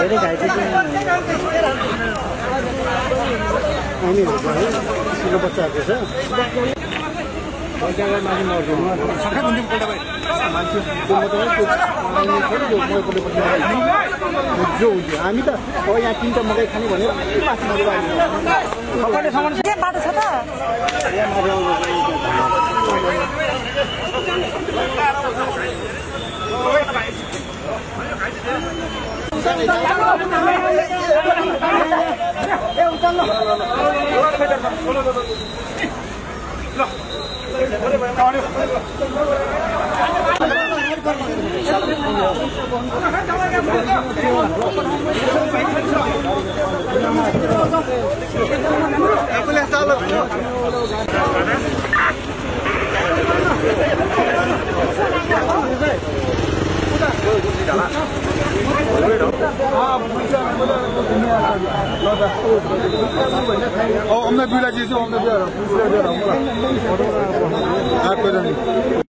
धेरै घाइते छ है ठुलो बच्चाहरूको छ जो हुन्थ्यो हामी त? अब यहाँ तिनवटा मकै खाने भनेर माथि मकै बाटो छ त ल 어, 없나 빌라지에서 없나 빌라. 빌라 빌라. 아, 그러니.